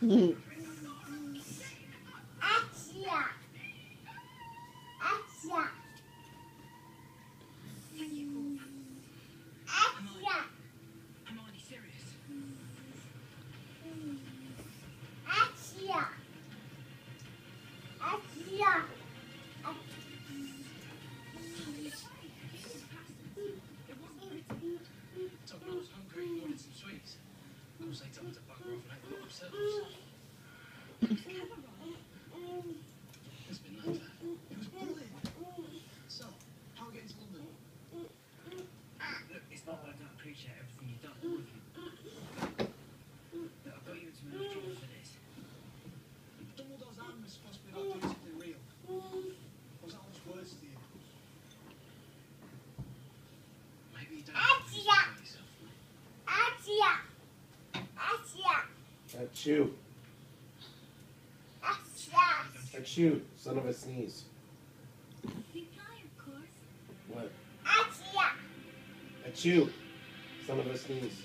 Yeah. played up to a punk rock and they were themselves. That's you. That's chew. son of a sneeze. What? That's chew. son of a sneeze.